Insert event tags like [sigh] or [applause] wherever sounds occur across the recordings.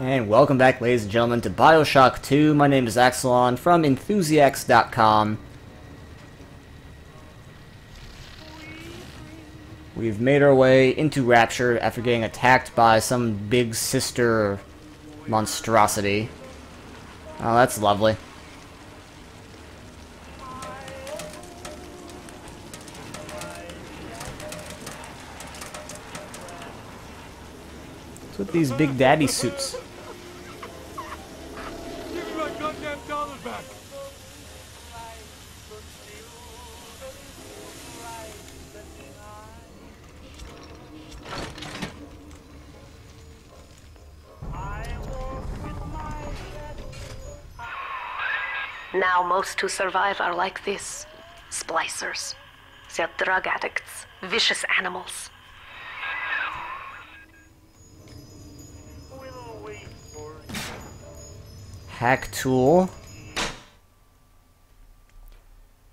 And welcome back, ladies and gentlemen, to Bioshock 2. My name is Axelon from Enthusiacs.com. We've made our way into Rapture after getting attacked by some big sister monstrosity. Oh, that's lovely. What's with these big daddy suits? Now, most who survive are like this splicers. They're drug addicts, vicious animals. Hack tool.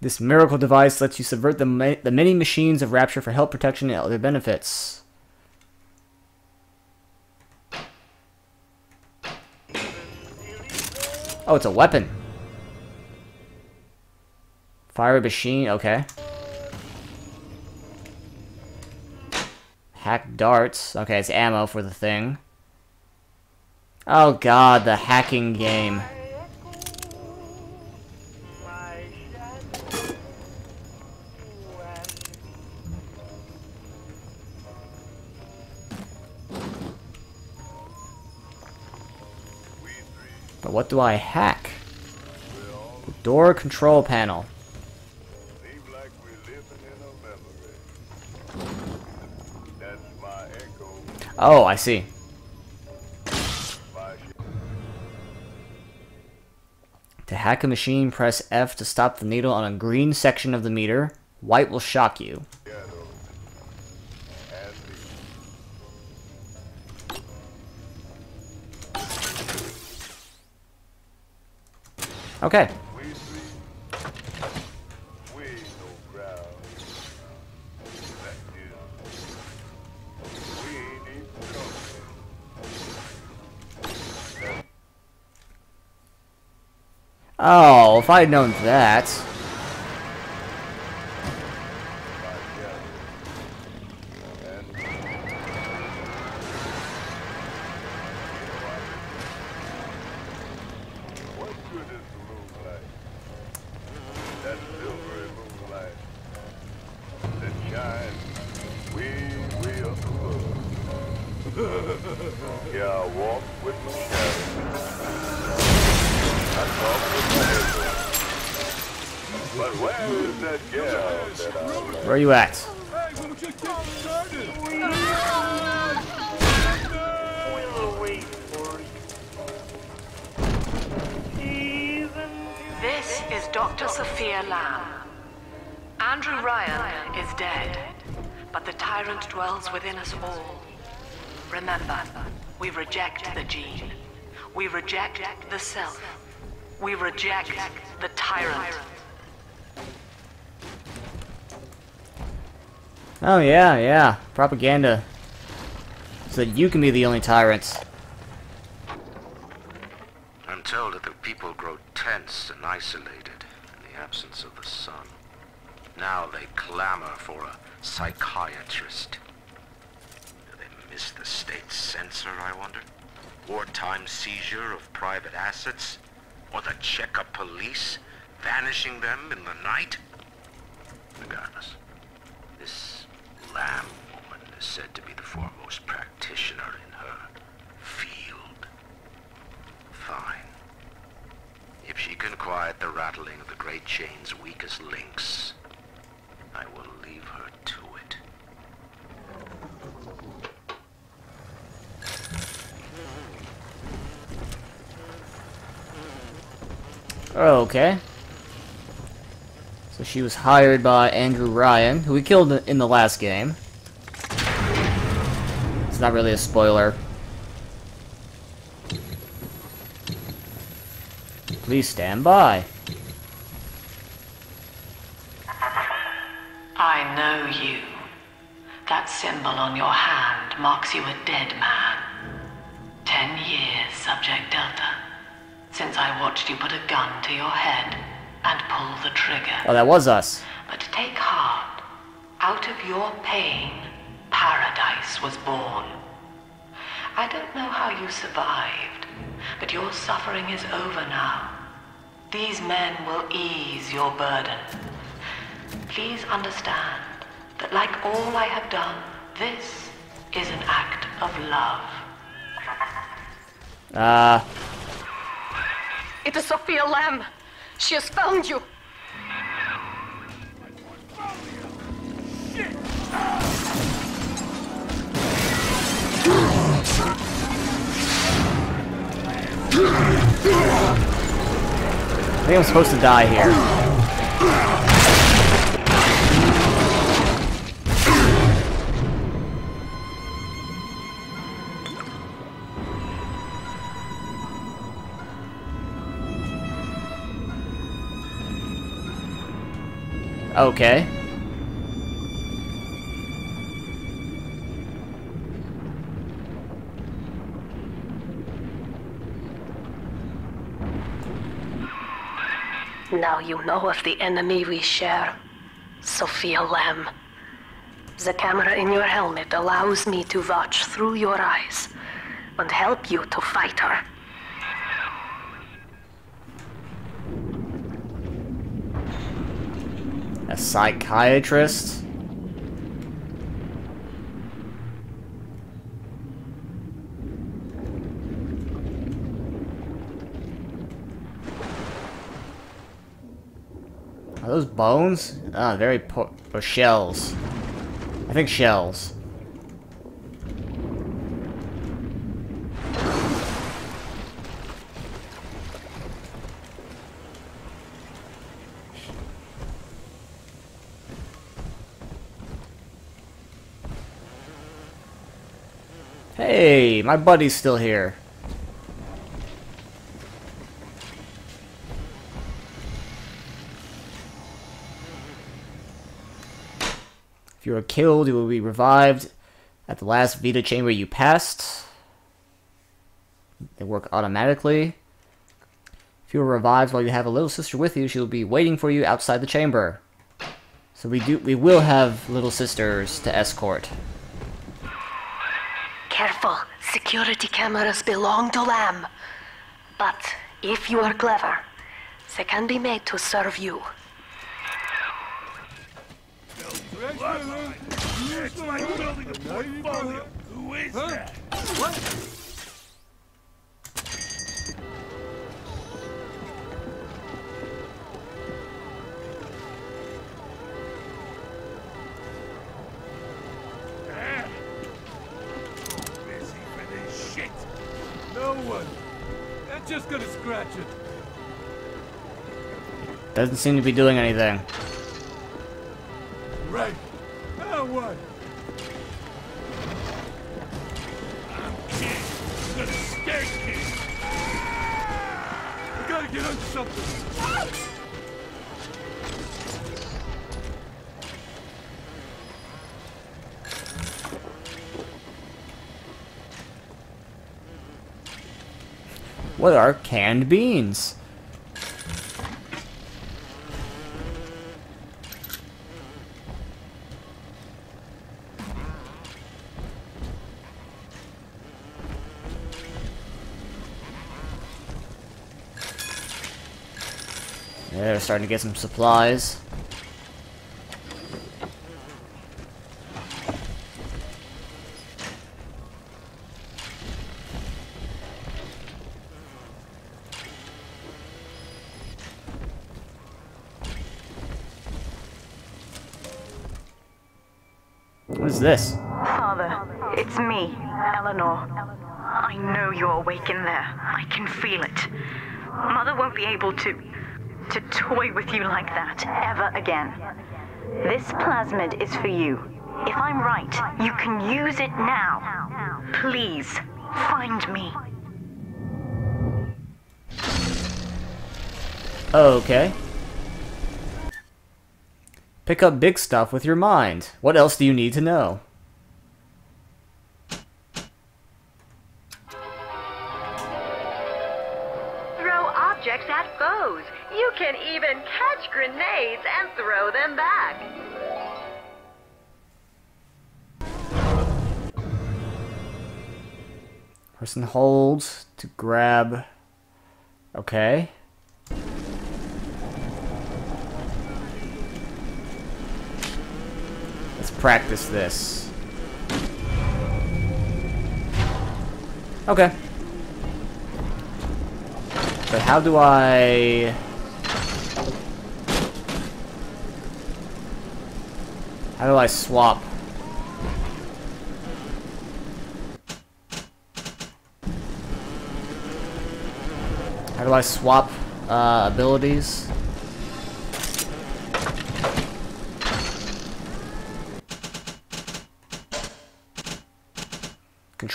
This miracle device lets you subvert the, ma the many machines of Rapture for health protection and other benefits. Oh, it's a weapon. Fire machine, okay. Hack darts. Okay, it's ammo for the thing. Oh god, the hacking game. But what do I hack? The door control panel. Oh, I see. To hack a machine, press F to stop the needle on a green section of the meter. White will shock you. Okay. Oh, if I'd known that. [laughs] Yeah, walk with my where are you at? This is Dr. Sofia Lamb. Andrew Ryan is dead, but the tyrant dwells within us all. Remember, we reject the gene. We reject the self. We reject the tyrant. Oh yeah, yeah. Propaganda. So that you can be the only tyrant. I'm told that the people grow tense and isolated in the absence of the sun. Now they clamor for a psychiatrist. Do they miss the state censor, I wonder? Wartime seizure of private assets? Or the Cheka police vanishing them in the night? Regardless, this Lamb woman is said to be the foremost practitioner in her field. Fine. If she can quiet the rattling of the Great Chain's weakest links, I will leave her to it. Okay. So she was hired by Andrew Ryan, who we killed in the last game. It's not really a spoiler. Please stand by. I know you. That symbol on your hand marks you a dead man. Watched you put a gun to your head and pull the trigger. Oh, that was us. But take heart. Out of your pain, paradise was born. I don't know how you survived, but your suffering is over now. These men will ease your burden. Please understand that, like all I have done, this is an act of love. Uh, It is Sofia Lamb. She has found you. I think I'm supposed to die here. Okay. Now you know of the enemy we share, Sofia Lamb. The camera in your helmet allows me to watch through your eyes and help you to fight her. A psychiatrist? Are those bones? Ah, very po- or shells. I think shells. My buddy's still here. If you are killed, you will be revived at the last Vita chamber you passed. They work automatically. If you are revived while you have a little sister with you, she will be waiting for you outside the chamber. So we do we will have little sisters to escort. Careful, security cameras belong to Lamb. But if you are clever, they can be made to serve you. Who is that? Just gonna scratch it. Doesn't seem to be doing anything. What are canned beans? They're starting to get some supplies. This? Father, it's me, Eleanor. I know you're awake in there. I can feel it. Mother won't be able to. to toy with you like that ever again. This plasmid is for you. If I'm right, you can use it now. Please, find me. Oh, okay. Pick up big stuff with your mind. What else do you need to know? Throw objects at foes. You can even catch grenades and throw them back. Person holds to grab. Okay. Let's practice this. Okay. But how do I... How do I swap? How do I swap uh, abilities?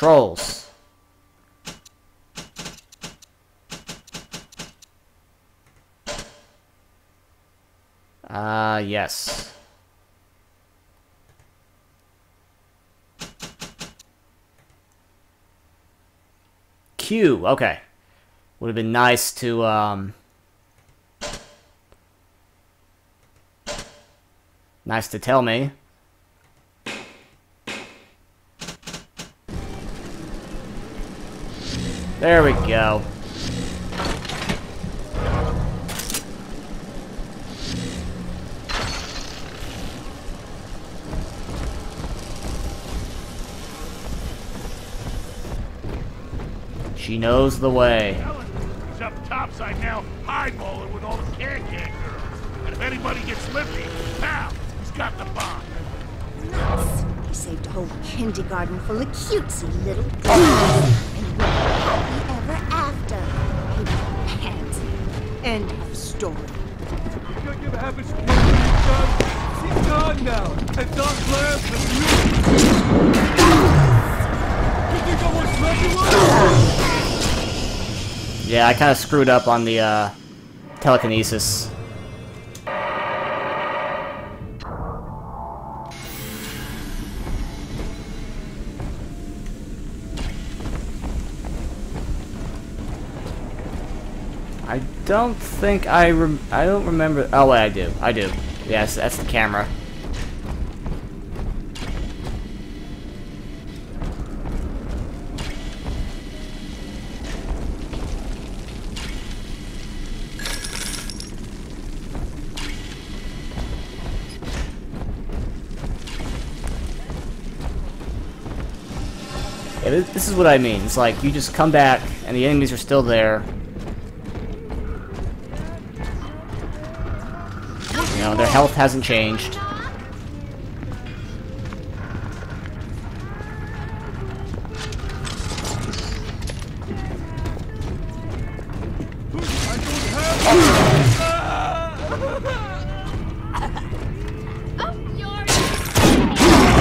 Controls. Uh, yes. Q, okay. Would have been nice to, um... Nice to tell me. There we go. She knows the way. He's up topside now, highballing with all the can-can girls. And if anybody gets lifty, pal, he's got the bomb. Nuts. He saved a whole kindergarten full of cutesy little girls. Oh. And happy ever after. He pansy. End of story. You give half a security done. She's gone now. And Doc Blair's the You think I want to slap you up? Yeah, I kind of screwed up on the uh, telekinesis. Don't think I I don't remember. Oh wait, I do. I do. Yes, that's the camera. This is what I mean. It's like you just come back and the enemies are still there. You know, their health hasn't changed.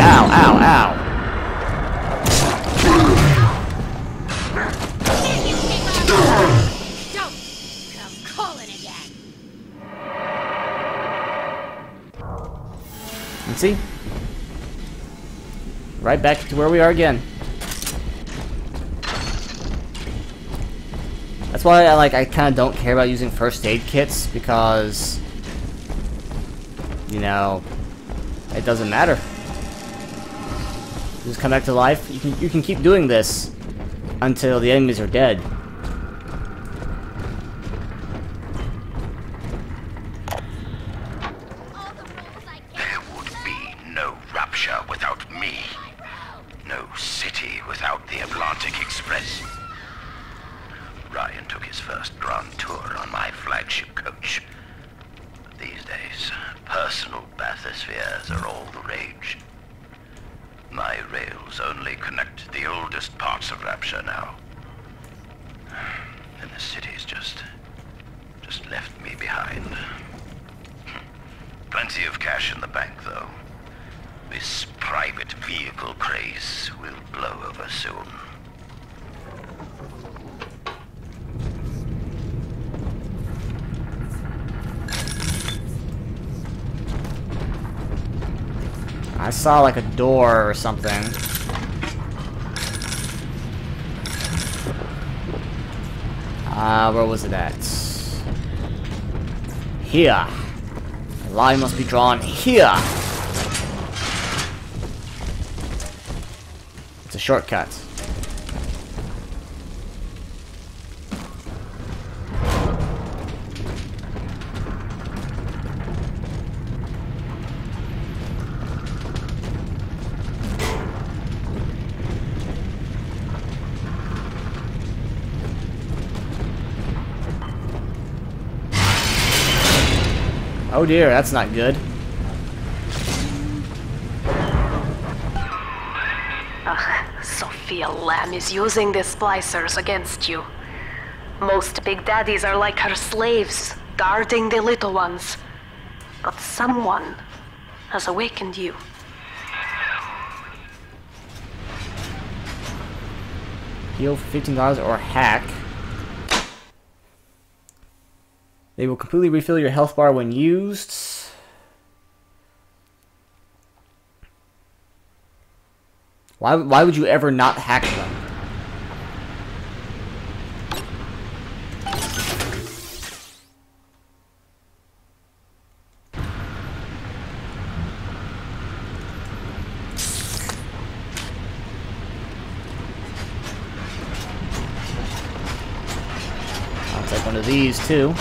Ow, ow. See? Right back to where we are again. That's why I like I kind of don't care about using first aid kits because you know it doesn't matter. Just come back to life. You can you can keep doing this until the enemies are dead. Me. No city without the Atlantic Express. Ryan took his first grand tour on my flagship coach. These days, personal bathyspheres are all the rage. My rails only connect the oldest parts of Rapture now. And the city's just... just left me behind. Plenty of cash in the bank, though. This private vehicle craze will blow over soon. I saw like a door or something. Uh, where was it at? here. A line must be drawn here. A shortcut. Oh dear, that's not good. Sofia Lamb is using the splicers against you. Most big daddies are like her slaves, guarding the little ones. But someone has awakened you. Heal $15 or hack. They will completely refill your health bar when used. Why, why would you ever not hack them? I'll take one of these too.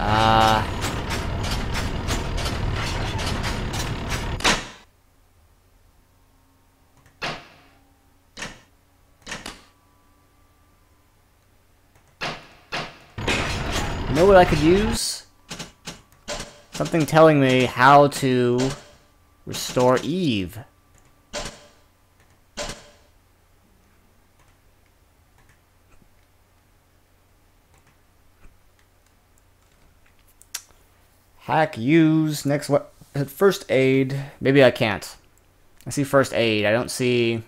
Uh, I could use? Something telling me how to restore Eve. Hack, use, next what? First aid. Maybe I can't. I see first aid. I don't see...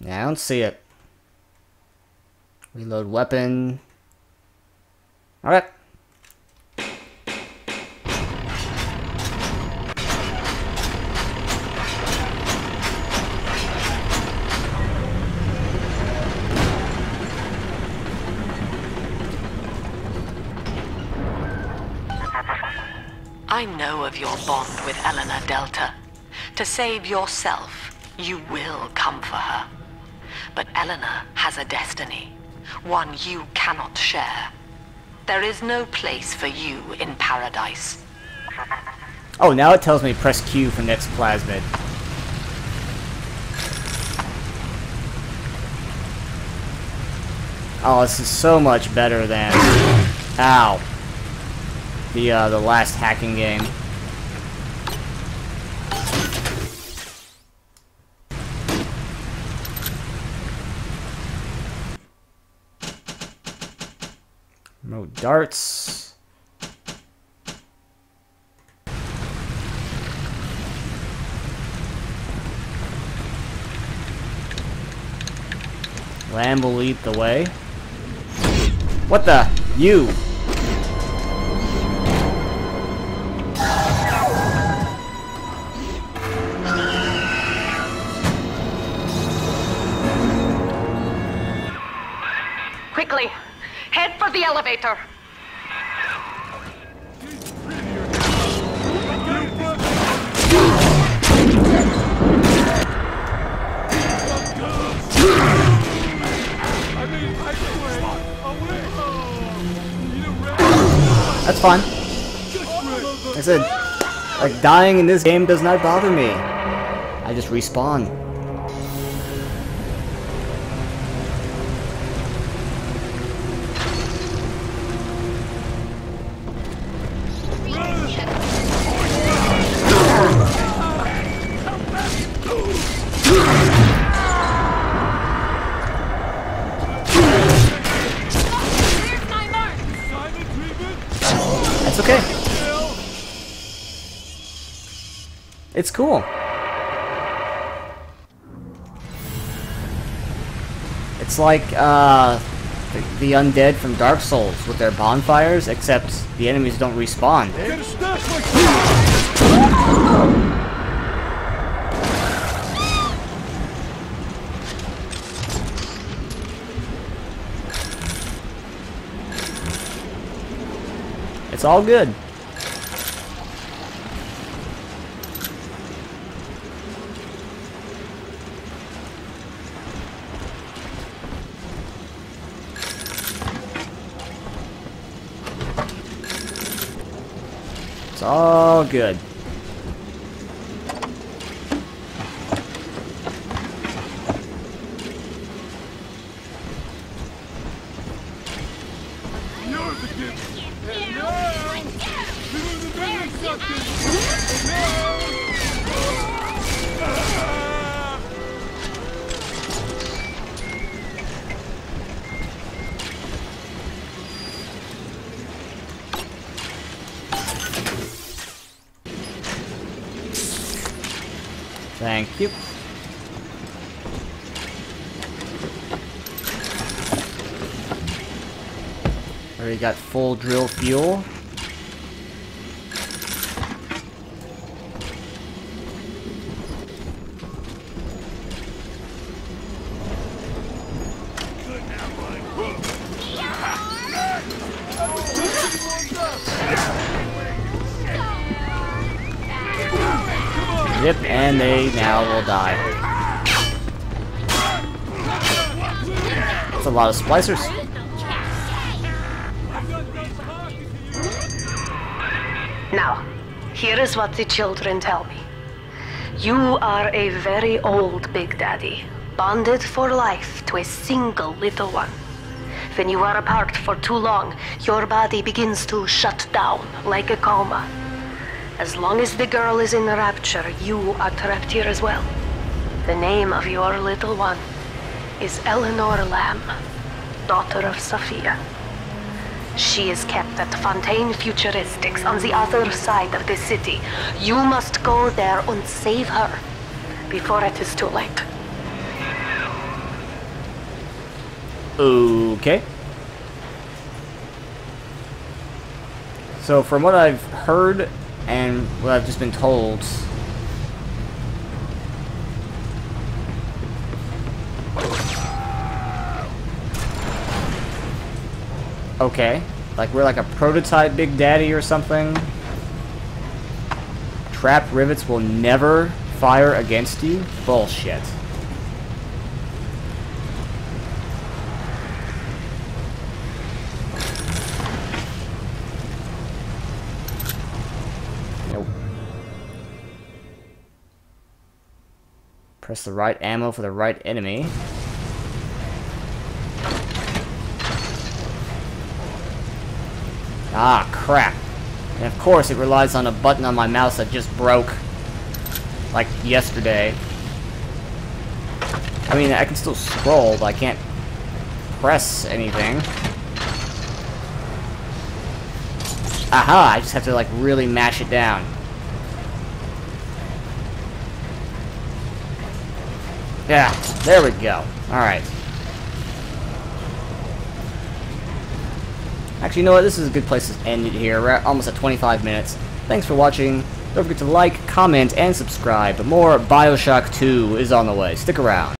Yeah, I don't see it. Reload weapon. Alright. I know of your bond with Eleanor Delta. To save yourself, you will come for her. But Eleanor has a destiny, one you cannot share. There is no place for you in paradise. Oh, now it tells me press Q for next plasmid. Oh, this is so much better than... Ow. The, uh, the last hacking game. No darts. Lamb will lead the way. What the? You! Quickly, head for the elevator. That's fine. I said, like dying in this game does not bother me. I just respawn. It's cool. It's like uh, the, the, undead from Dark Souls with their bonfires, except the enemies don't respawn. It's all good. It's all good. Thank you. Already got full drill fuel. Now will die. That's a lot of splicers. Now, here is what the children tell me. You are a very old Big Daddy, bonded for life to a single little one. When you are apart for too long, your body begins to shut down like a coma. As long as the girl is in rapture, you are trapped here as well. The name of your little one is Eleanor Lamb, daughter of Sofia. She is kept at Fontaine Futuristics on the other side of the city. You must go there and save her before it is too late. Okay. So from what I've heard and what I've just been told, Okay. Like we're like a prototype Big Daddy or something. Trap rivets will never fire against you? Bullshit. Press the right ammo for the right enemy. Ah, crap. And of course it relies on a button on my mouse that just broke. Like yesterday. I mean, I can still scroll, but I can't press anything. Aha, I just have to like really mash it down. Yeah, there we go. Alright. Actually, you know what? This is a good place to end it here. We're at almost at 25 minutes. Thanks for watching. Don't forget to like, comment, and subscribe. More Bioshock 2 is on the way. Stick around.